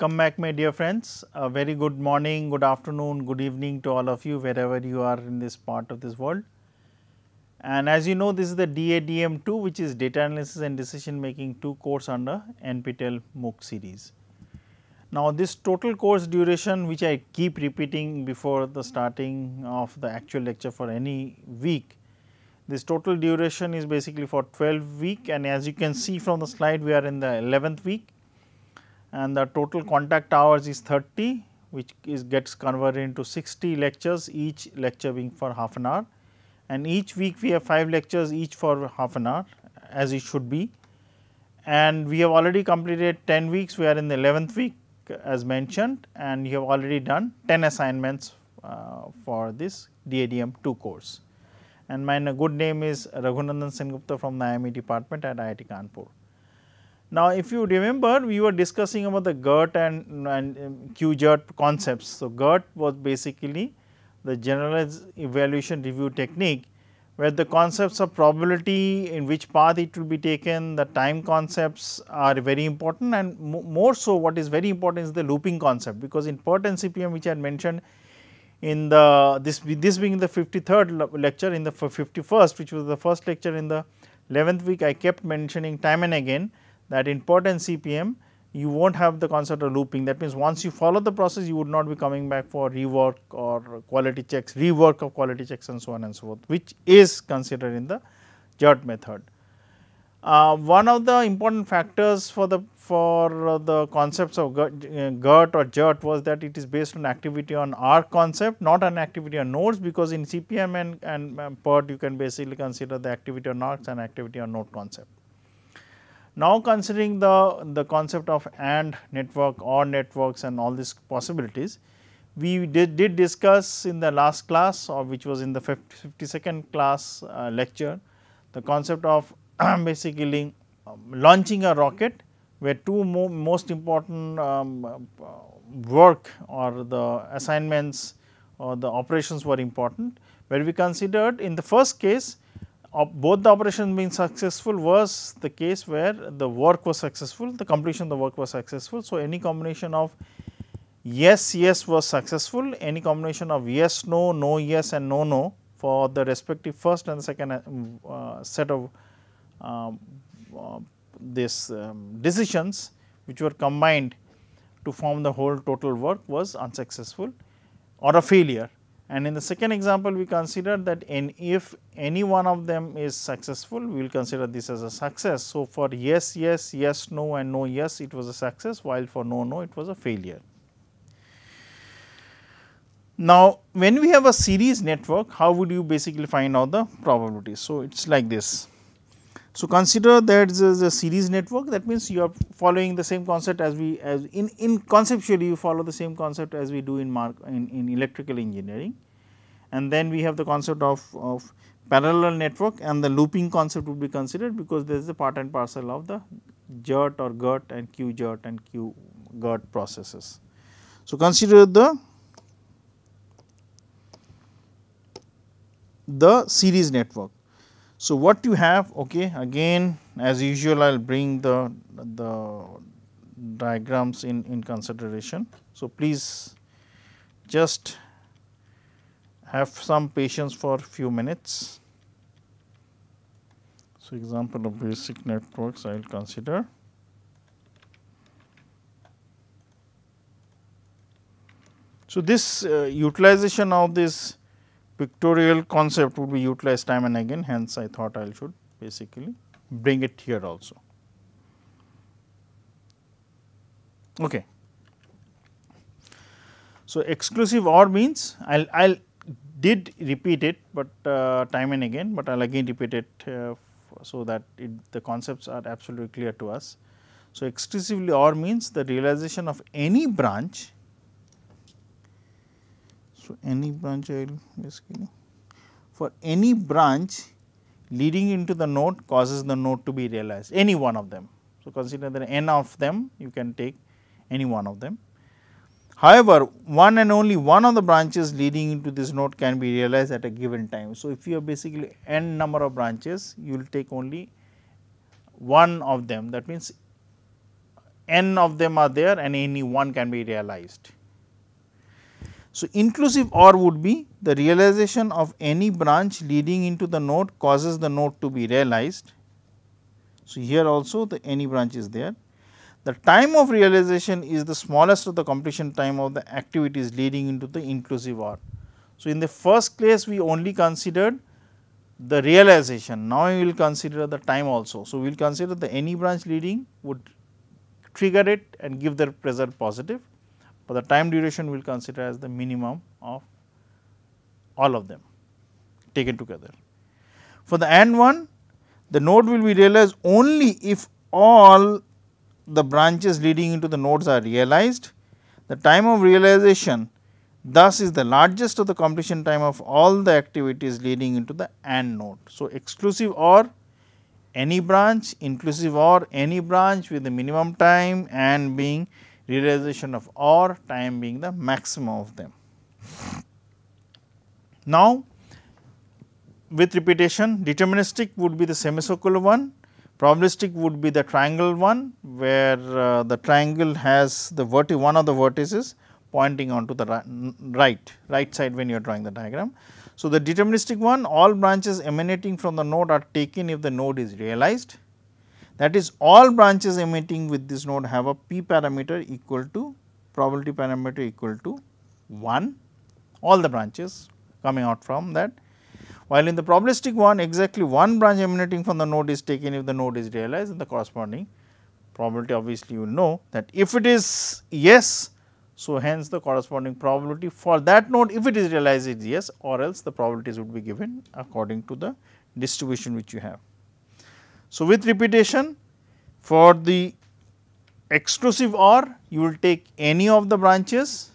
Welcome back my dear friends. A very good morning, good afternoon, good evening to all of you wherever you are in this part of this world. And as you know this is the DADM 2 which is data analysis and decision making 2 course under NPTEL MOOC series. Now this total course duration which I keep repeating before the starting of the actual lecture for any week, this total duration is basically for 12 week and as you can see from the slide we are in the 11th week and the total contact hours is 30 which is gets converted into 60 lectures each lecture being for half an hour. And each week we have 5 lectures each for half an hour as it should be. And we have already completed 10 weeks. We are in the 11th week as mentioned and you have already done 10 assignments uh, for this DADM 2 course. And my good name is Raghunandan Sengupta from the IME department at IIT Kanpur. Now, if you remember we were discussing about the GERT and, and um, QGERT concepts. So, GERT was basically the generalized evaluation review technique where the concepts of probability in which path it will be taken, the time concepts are very important and more so what is very important is the looping concept because in PERT and CPM which I had mentioned in the this this being the 53rd lecture in the 51st which was the first lecture in the 11th week I kept mentioning time and again that in PERT and CPM you will not have the concept of looping that means once you follow the process you would not be coming back for rework or quality checks rework of quality checks and so on and so forth which is considered in the GERT method. Uh, one of the important factors for the for the concepts of GERT or GERT was that it is based on activity on arc concept not an activity on nodes because in CPM and, and PERT you can basically consider the activity on arcs and activity on node concept. Now considering the, the concept of AND network or networks and all these possibilities, we did, did discuss in the last class or which was in the 52nd class uh, lecture, the concept of basically um, launching a rocket where two mo most important um, uh, work or the assignments or the operations were important, where we considered in the first case both the operations being successful was the case where the work was successful, the completion of the work was successful. So, any combination of yes, yes was successful, any combination of yes, no, no, yes and no, no for the respective first and second uh, set of um, uh, this um, decisions which were combined to form the whole total work was unsuccessful or a failure and in the second example, we consider that in if any one of them is successful, we will consider this as a success. So, for yes, yes, yes, no and no, yes, it was a success, while for no, no, it was a failure. Now, when we have a series network, how would you basically find out the probability? So, it is like this. So, consider that a series network that means you are following the same concept as we as in, in conceptually you follow the same concept as we do in mark in, in electrical engineering and then we have the concept of, of parallel network and the looping concept would be considered because there is a part and parcel of the GERT or GERT and QGERT and QGERT processes. So, consider the the series network so, what you have okay again as usual I will bring the, the diagrams in, in consideration. So, please just have some patience for few minutes. So, example of basic networks I will consider. So, this uh, utilization of this pictorial concept would be utilized time and again hence I thought I should basically bring it here also. Okay. So, exclusive OR means I will I will did repeat it, but uh, time and again, but I will again repeat it uh, so that it, the concepts are absolutely clear to us. So, exclusively OR means the realization of any branch. So, any branch I will basically for any branch leading into the node causes the node to be realized any one of them. So, consider that n of them you can take any one of them. However, one and only one of the branches leading into this node can be realized at a given time. So, if you have basically n number of branches, you will take only one of them that means n of them are there and any one can be realized. So, inclusive OR would be the realization of any branch leading into the node causes the node to be realized. So, here also the any branch is there. The time of realization is the smallest of the completion time of the activities leading into the inclusive OR. So, in the first case we only considered the realization, now we will consider the time also. So, we will consider the any branch leading would trigger it and give the result positive, but the time duration we will consider as the minimum of all of them taken together. For the AND one, the node will be realized only if all the branches leading into the nodes are realized. The time of realization thus is the largest of the completion time of all the activities leading into the AND node. So, exclusive OR any branch inclusive OR any branch with the minimum time and being realization of OR time being the maximum of them. Now, with repetition deterministic would be the semicircular one, probabilistic would be the triangle one where uh, the triangle has the verti one of the vertices pointing onto the right, right side when you are drawing the diagram. So, the deterministic one all branches emanating from the node are taken if the node is realized that is all branches emanating with this node have a p parameter equal to probability parameter equal to 1 all the branches coming out from that. While in the probabilistic one exactly one branch emanating from the node is taken if the node is realized and the corresponding probability obviously you know that if it is yes so, hence the corresponding probability for that node if it is realized is yes or else the probabilities would be given according to the distribution which you have. So, with repetition for the exclusive OR you will take any of the branches,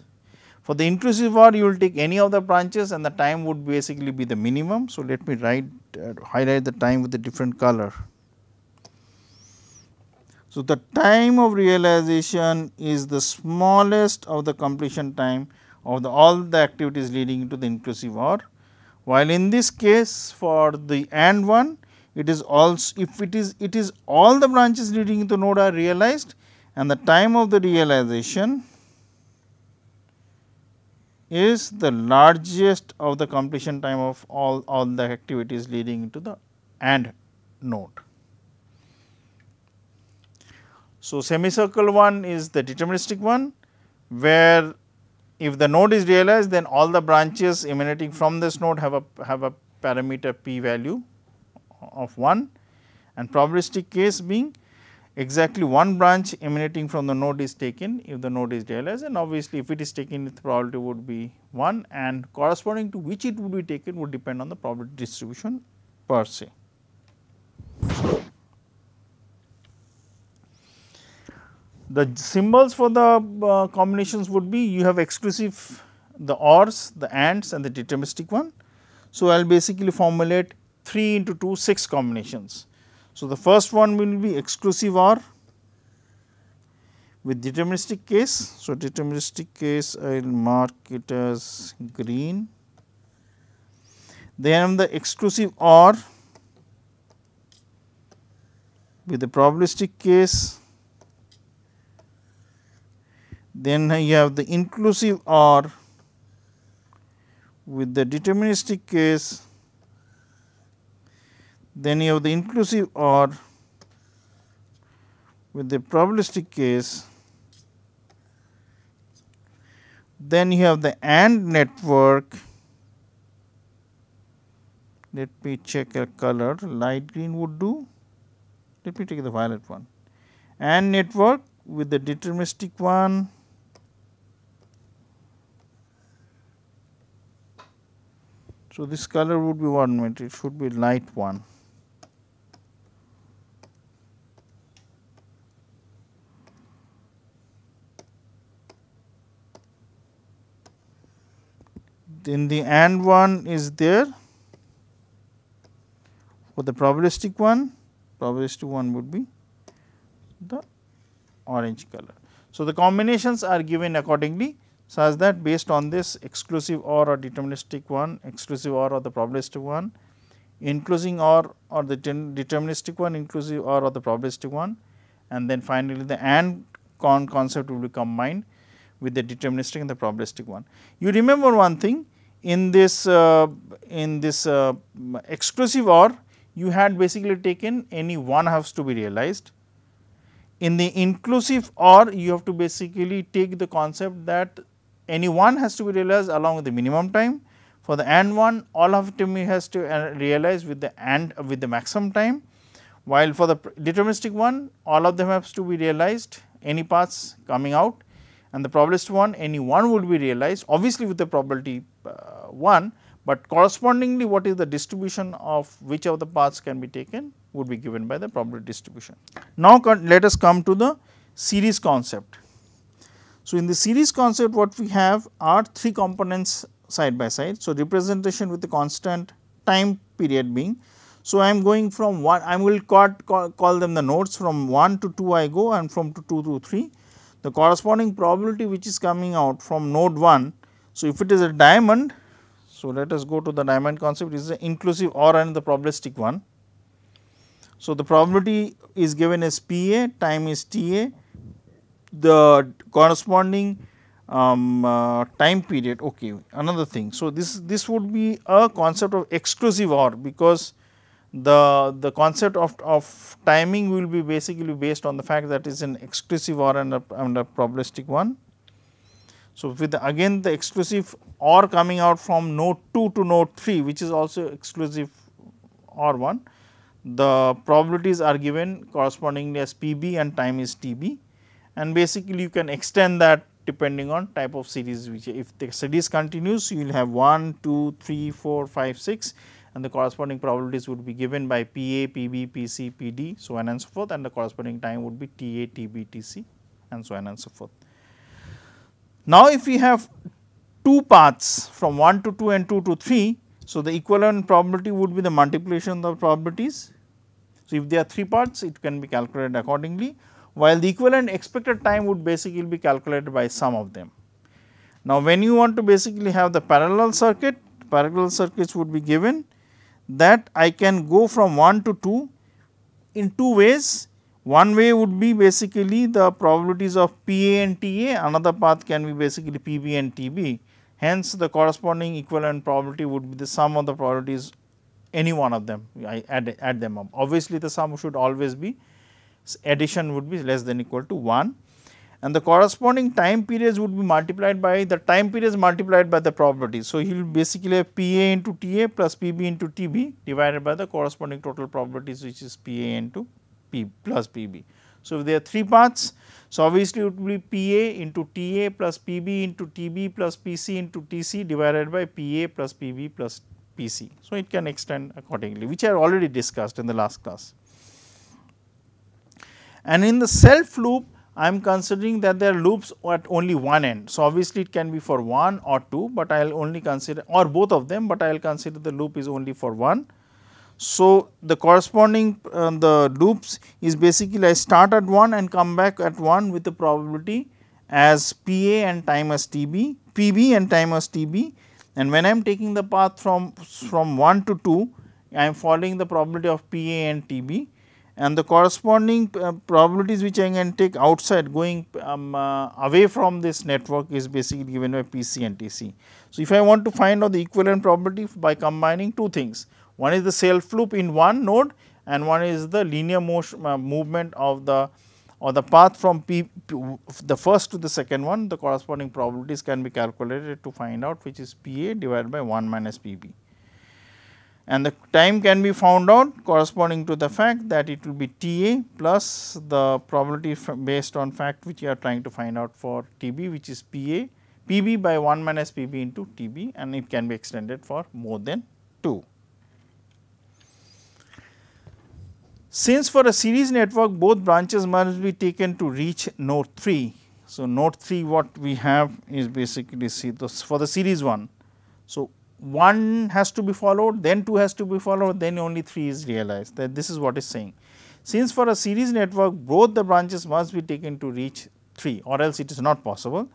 for the inclusive OR you will take any of the branches and the time would basically be the minimum. So, let me write uh, highlight the time with a different color. So, the time of realization is the smallest of the completion time of the all the activities leading to the inclusive OR, while in this case for the AND one it is also if it is it is all the branches leading to node are realized and the time of the realization is the largest of the completion time of all all the activities leading to the AND node. So, semicircle one is the deterministic one where if the node is realized then all the branches emanating from this node have a have a parameter p value of 1 and probabilistic case being exactly one branch emanating from the node is taken if the node is realized and obviously if it is taken the probability would be 1 and corresponding to which it would be taken would depend on the probability distribution per se. The symbols for the uh, combinations would be you have exclusive the ORs, the ANDs and the deterministic one. So, I will basically formulate 3 into 2 6 combinations. So, the first one will be exclusive OR with deterministic case. So, deterministic case I will mark it as green. Then the exclusive OR with the probabilistic case then you have the inclusive OR with the deterministic case, then you have the inclusive OR with the probabilistic case, then you have the AND network. Let me check a color, light green would do. Let me take the violet one. AND network with the deterministic one So, this color would be one minute, it should be light one. Then the AND one is there for the probabilistic one, probabilistic one would be the orange color. So, the combinations are given accordingly such that based on this exclusive OR or deterministic one, exclusive OR or the probabilistic one, inclusive OR or the deterministic one, inclusive OR or the probabilistic one and then finally, the AND con concept will be combined with the deterministic and the probabilistic one. You remember one thing in this uh, in this uh, exclusive OR you had basically taken any one has to be realized. In the inclusive OR you have to basically take the concept that any one has to be realized along with the minimum time. For the AND one all of them has to uh, realize with the AND with the maximum time while for the deterministic one all of them has to be realized any paths coming out and the probabilistic one any one would be realized obviously with the probability uh, 1 but correspondingly what is the distribution of which of the paths can be taken would be given by the probability distribution. Now, let us come to the series concept. So, in the series concept what we have are three components side by side. So, representation with the constant time period being. So, I am going from 1 I will call, call, call them the nodes from 1 to 2 I go and from 2 to 3. The corresponding probability which is coming out from node 1. So, if it is a diamond so, let us go to the diamond concept it is the inclusive OR and the probabilistic one. So, the probability is given as PA, time is TA, the corresponding um, uh, time period okay another thing. So, this this would be a concept of exclusive OR because the the concept of, of timing will be basically based on the fact that is an exclusive OR and a, and a probabilistic one. So, with again the exclusive OR coming out from node 2 to node 3 which is also exclusive OR 1, the probabilities are given correspondingly as PB and time is TB and basically you can extend that depending on type of series which if the series continues you will have 1, 2, 3, 4, 5, 6 and the corresponding probabilities would be given by PA, PB, PC, PD so on and so forth and the corresponding time would be TA, TB, TC and so on and so forth. Now, if we have two paths from 1 to 2 and 2 to 3, so the equivalent probability would be the multiplication of the probabilities. So, if there are 3 parts it can be calculated accordingly while the equivalent expected time would basically be calculated by sum of them. Now, when you want to basically have the parallel circuit, parallel circuits would be given that I can go from 1 to 2 in two ways one way would be basically the probabilities of PA and TA, another path can be basically PB and TB. Hence, the corresponding equivalent probability would be the sum of the probabilities any one of them, I add, add them up. Obviously, the sum should always be addition would be less than equal to 1 and the corresponding time periods would be multiplied by the time periods multiplied by the probability. So, he will basically have PA into TA plus PB into TB divided by the corresponding total probabilities which is PA into P plus PB. So, if there are 3 paths, so obviously it will be PA into TA plus PB into TB plus PC into TC divided by PA plus PB plus PC. So, it can extend accordingly which I already discussed in the last class. And in the self loop I am considering that there are loops at only one end. So, obviously it can be for 1 or 2, but I will only consider or both of them, but I will consider the loop is only for 1 so, the corresponding uh, the loops is basically I start at 1 and come back at 1 with the probability as PA and time as TB, PB and time as TB and when I am taking the path from, from 1 to 2 I am following the probability of PA and TB and the corresponding uh, probabilities which I can take outside going um, uh, away from this network is basically given by PC and TC. So, if I want to find out the equivalent probability by combining two things one is the self loop in one node and one is the linear motion uh, movement of the or the path from P, P, the first to the second one the corresponding probabilities can be calculated to find out which is P a divided by 1 minus P b. And the time can be found out corresponding to the fact that it will be T a plus the probability based on fact which you are trying to find out for T b which is P a P b by 1 minus P b into T b and it can be extended for more than 2. Since for a series network both branches must be taken to reach node 3. So, node 3 what we have is basically see this for the series one. So, 1 has to be followed, then 2 has to be followed, then only 3 is realized that this is what is saying. Since for a series network both the branches must be taken to reach 3 or else it is not possible.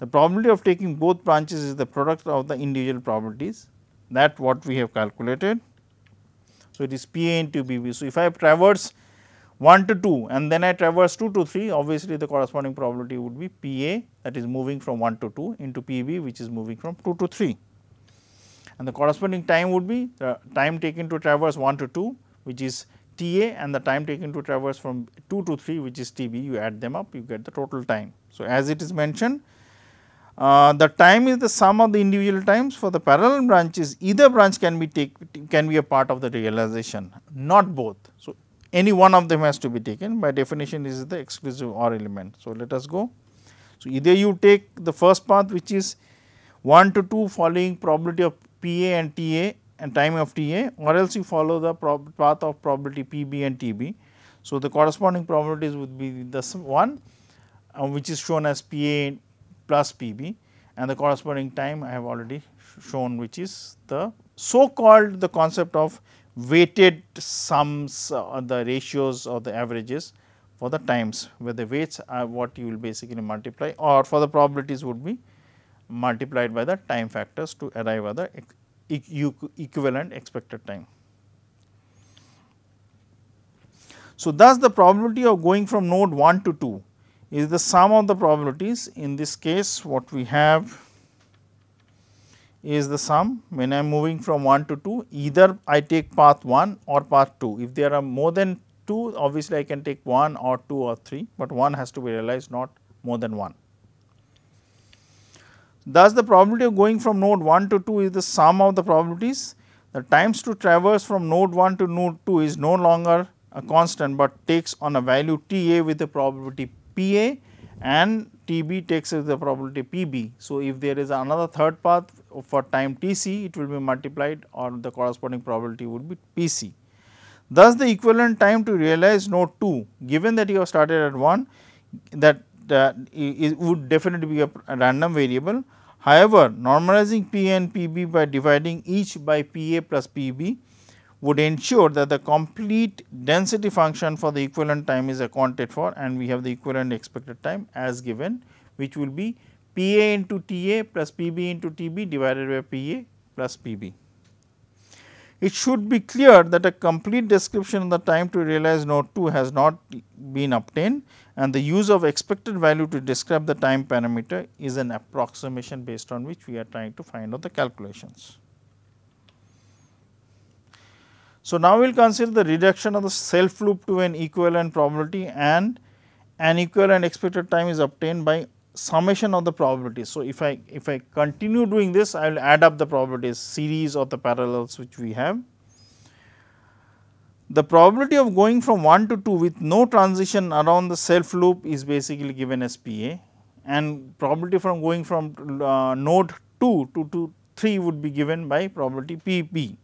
The probability of taking both branches is the product of the individual probabilities that what we have calculated. So, it is P A into B B. So, if I traverse 1 to 2 and then I traverse 2 to 3 obviously the corresponding probability would be P A that is moving from 1 to 2 into P B which is moving from 2 to 3 and the corresponding time would be the time taken to traverse 1 to 2 which is T A and the time taken to traverse from 2 to 3 which is T B you add them up you get the total time. So, as it is mentioned uh, the time is the sum of the individual times for the parallel branches either branch can be take can be a part of the realization not both. So, any one of them has to be taken by definition this is the exclusive OR element. So, let us go. So, either you take the first path which is 1 to 2 following probability of P A and T A and time of T A or else you follow the path of probability P B and T B. So, the corresponding probabilities would be the one uh, which is shown as P A plus P B and the corresponding time I have already shown which is the so called the concept of weighted sums uh, the ratios or the averages for the times where the weights are what you will basically multiply or for the probabilities would be multiplied by the time factors to arrive at the equivalent expected time. So, thus the probability of going from node 1 to 2 is the sum of the probabilities in this case what we have is the sum when I am moving from 1 to 2 either I take path 1 or path 2 if there are more than 2 obviously I can take 1 or 2 or 3 but 1 has to be realized not more than 1. Thus, the probability of going from node 1 to 2 is the sum of the probabilities. The times to traverse from node 1 to node 2 is no longer a constant, but takes on a value T A with the probability P A and T B takes with the probability P B. So, if there is another third path for time T C, it will be multiplied or the corresponding probability would be P C. Thus, the equivalent time to realize node 2 given that you have started at 1 that uh, would definitely be a random variable However, normalizing P and Pb by dividing each by Pa plus Pb would ensure that the complete density function for the equivalent time is accounted for and we have the equivalent expected time as given which will be Pa into Ta plus Pb into Tb divided by Pa plus Pb. It should be clear that a complete description of the time to realize node 2 has not been obtained and the use of expected value to describe the time parameter is an approximation based on which we are trying to find out the calculations. So, now we will consider the reduction of the self loop to an equivalent probability and an equivalent expected time is obtained by summation of the probabilities. So, if I if I continue doing this I will add up the probabilities series of the parallels which we have the probability of going from 1 to 2 with no transition around the self loop is basically given as PA and probability from going from uh, node 2 to, to 3 would be given by probability PP.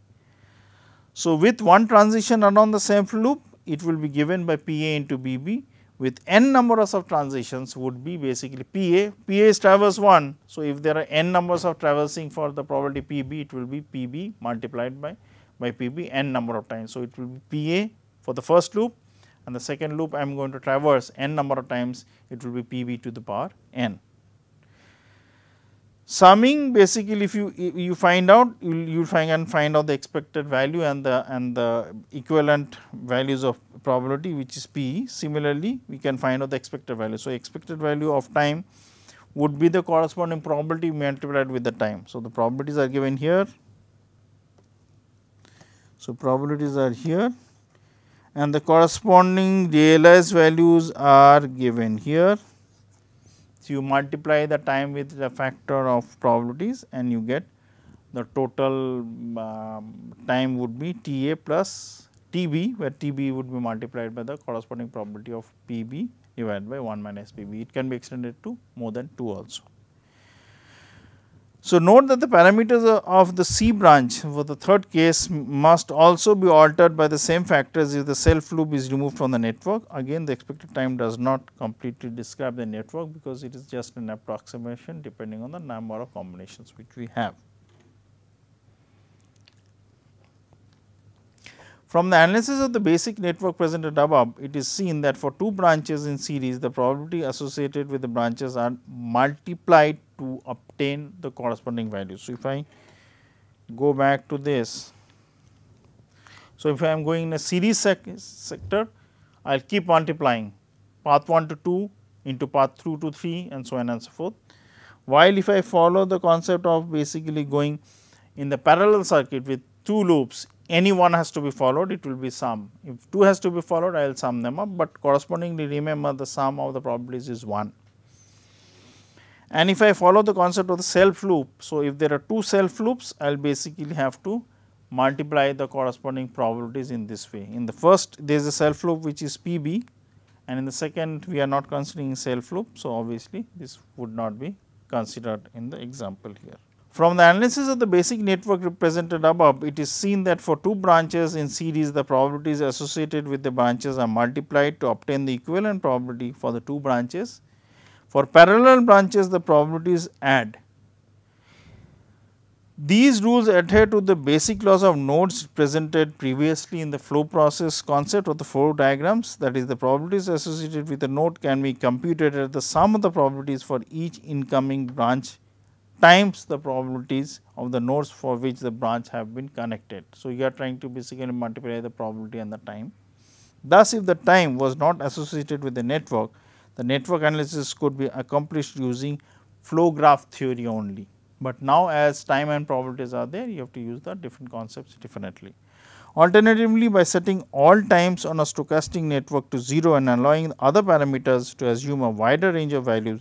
So, with one transition around the self loop it will be given by PA into BB with n numbers of transitions would be basically PA, PA is traverse 1. So, if there are n numbers of traversing for the probability PB it will be PB multiplied by by Pb n number of times. So, it will be Pa for the first loop and the second loop I am going to traverse n number of times it will be Pb to the power n. Summing basically if you you find out you you find and find out the expected value and the and the equivalent values of probability which is P. Similarly, we can find out the expected value. So, expected value of time would be the corresponding probability multiplied with the time. So, the probabilities are given here so, probabilities are here and the corresponding realized values are given here. So, you multiply the time with the factor of probabilities and you get the total um, time would be T A plus T B where T B would be multiplied by the corresponding probability of P B divided by 1 minus P B. It can be extended to more than 2 also. So, note that the parameters of the C branch for the third case must also be altered by the same factors if the self loop is removed from the network. Again the expected time does not completely describe the network because it is just an approximation depending on the number of combinations which we have. From the analysis of the basic network presented above, it is seen that for two branches in series, the probability associated with the branches are multiplied to obtain the corresponding value. So, if I go back to this, so if I am going in a series sec sector, I will keep multiplying path 1 to 2 into path 2 to 3 and so on and so forth. While if I follow the concept of basically going in the parallel circuit with two loops, any one has to be followed, it will be sum. If two has to be followed, I will sum them up, but correspondingly remember the sum of the probabilities is 1. And if I follow the concept of the self loop, so if there are two self loops, I will basically have to multiply the corresponding probabilities in this way. In the first, there is a self loop which is PB and in the second we are not considering self loop. So, obviously, this would not be considered in the example here. From the analysis of the basic network represented above, it is seen that for two branches in series, the probabilities associated with the branches are multiplied to obtain the equivalent probability for the two branches. For parallel branches, the probabilities add. These rules adhere to the basic laws of nodes presented previously in the flow process concept of the flow diagrams that is the probabilities associated with a node can be computed at the sum of the probabilities for each incoming branch times the probabilities of the nodes for which the branch have been connected. So, you are trying to basically multiply the probability and the time. Thus, if the time was not associated with the network, the network analysis could be accomplished using flow graph theory only. But now as time and probabilities are there, you have to use the different concepts differently. Alternatively, by setting all times on a stochastic network to 0 and allowing other parameters to assume a wider range of values,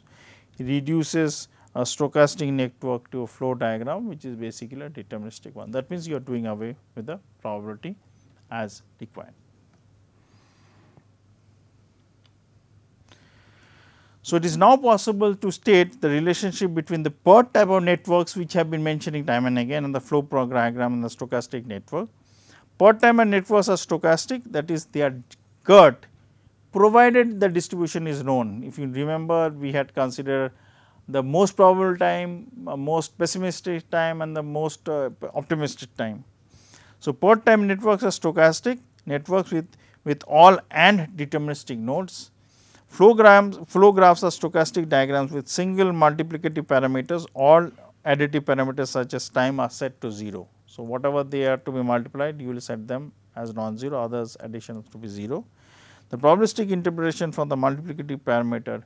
it reduces a stochastic network to a flow diagram which is basically a deterministic one. That means, you are doing away with the probability as required. So, it is now possible to state the relationship between the PERT type of networks which have been mentioning time and again and the flow diagram and the stochastic network. PERT time and networks are stochastic that is they are GERT provided the distribution is known. If you remember we had considered the most probable time, uh, most pessimistic time and the most uh, optimistic time. So, PERT time networks are stochastic networks with, with all and deterministic nodes. Flow, flow graphs are stochastic diagrams with single multiplicative parameters all additive parameters such as time are set to 0. So, whatever they are to be multiplied you will set them as non-zero others additions to be 0. The probabilistic interpretation from the multiplicative parameter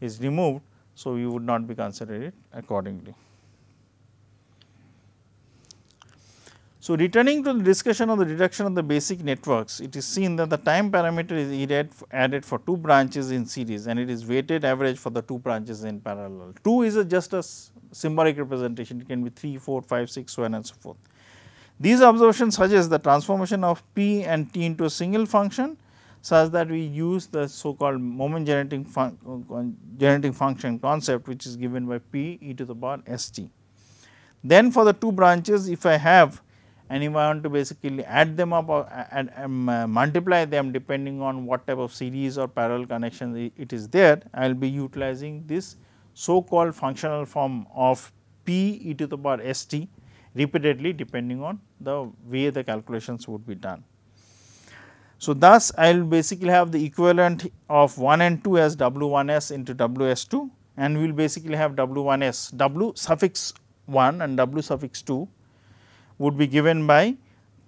is removed so, you would not be considered it accordingly. So, returning to the discussion of the reduction of the basic networks, it is seen that the time parameter is added for two branches in series and it is weighted average for the two branches in parallel. 2 is a just a symbolic representation, it can be 3, 4, 5, 6, so on and so forth. These observations suggest the transformation of p and t into a single function such that we use the so called moment generating, fun uh, generating function concept which is given by p e to the power s t. Then for the two branches if I have and if I want to basically add them up or add, um, uh, multiply them depending on what type of series or parallel connection it is there, I will be utilizing this so called functional form of p e to the power s t repeatedly depending on the way the calculations would be done. So, thus I will basically have the equivalent of 1 and 2 as W 1 s into W s 2 and we will basically have W 1 s W suffix 1 and W suffix 2 would be given by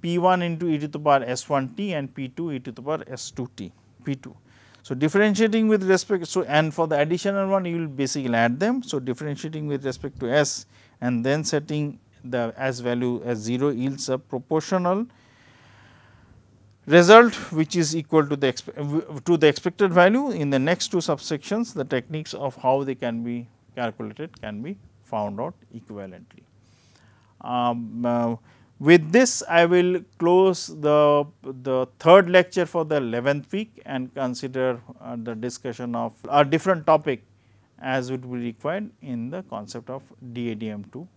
P 1 into e to the power s 1 t and P 2 e to the power s 2 t P 2. So, differentiating with respect so and for the additional one you will basically add them. So, differentiating with respect to s and then setting the s value as 0 yields a proportional result which is equal to the to the expected value in the next two subsections the techniques of how they can be calculated can be found out equivalently. Um, uh, with this I will close the, the third lecture for the 11th week and consider uh, the discussion of a different topic as would be required in the concept of DADM2 um,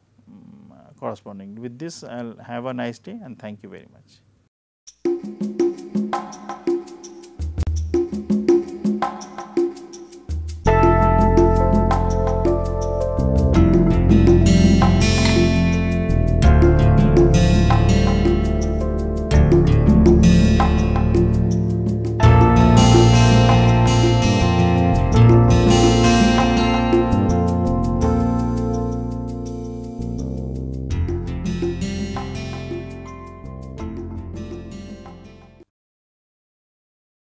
corresponding. With this I will have a nice day and thank you very much.